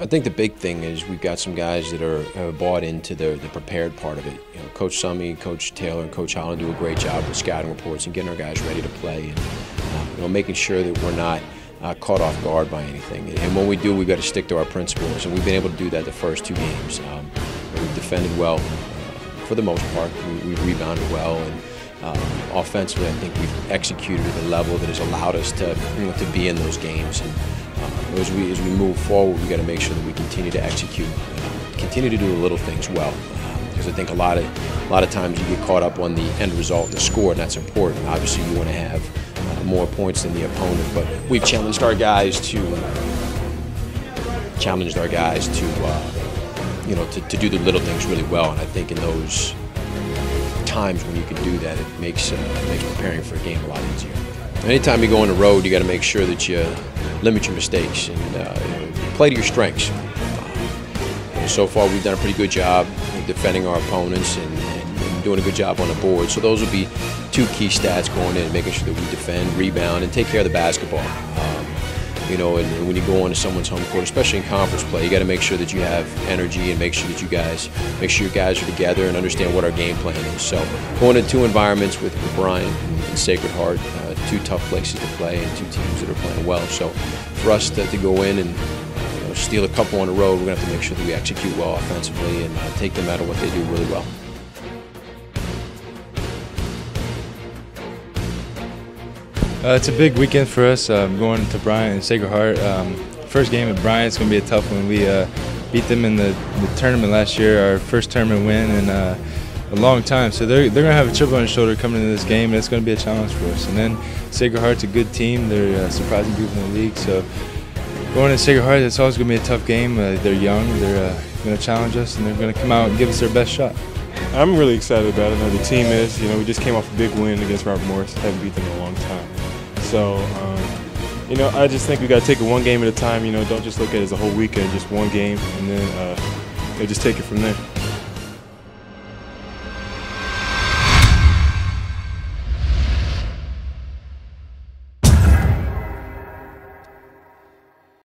I think the big thing is we've got some guys that are, bought into the, the prepared part of it. You know, Coach Summy, Coach Taylor, and Coach Holland do a great job with scouting reports and getting our guys ready to play, and uh, you know, making sure that we're not uh, caught off guard by anything. And when we do, we've got to stick to our principles, and we've been able to do that the first two games. Um, we've defended well uh, for the most part. We, have rebounded well, and um, offensively, I think we've executed at a level that has allowed us to you know, to be in those games. And, as we as we move forward, we got to make sure that we continue to execute, continue to do the little things well. Because um, I think a lot of a lot of times you get caught up on the end result, the score, and that's important. Obviously, you want to have uh, more points than the opponent, but we've challenged our guys to challenged our guys to uh, you know to, to do the little things really well. And I think in those times when you can do that, it makes uh, makes preparing for a game a lot easier. Anytime you go on the road, you got to make sure that you limit your mistakes and uh, play to your strengths. So far, we've done a pretty good job defending our opponents and, and, doing a good job on the board. So those will be two key stats going in, making sure that we defend, rebound, and take care of the basketball. Um, you know, and, and, when you go onto someone's home court, especially in conference play, you got to make sure that you have energy and make sure that you guys, make sure your guys are together and understand what our game plan is. So going into two environments with, with Bryant and Sacred Heart, two tough places to play and two teams that are playing well. So for us to, to go in and you know, steal a couple on the road, we're going to have to make sure that we execute well offensively and uh, take them out of what they do really well. Uh, it's a big weekend for us. Um, going to Bryant and Sacred Heart. Um, first game at Bryant is going to be a tough one. We uh, beat them in the, the, tournament last year, our first tournament win in uh, a long time. So they're, they're going to have a chip on their shoulder coming into this game, and it's going to be a challenge for us. And then Sacred Heart's a good team. They're a surprising group in the league. So going to Sacred Heart, it's always going to be a tough game. Uh, they're young. They're uh, going to challenge us, and they're going to come out and give us their best shot. I'm really excited about it. Know the team is. You know, we just came off a big win against Robert Morris. Haven't beat them in a long time. So, um, you know, I just think we got to take it one game at a time. You know, don't just look at it as a whole weekend, just one game, and then uh, just take it from there.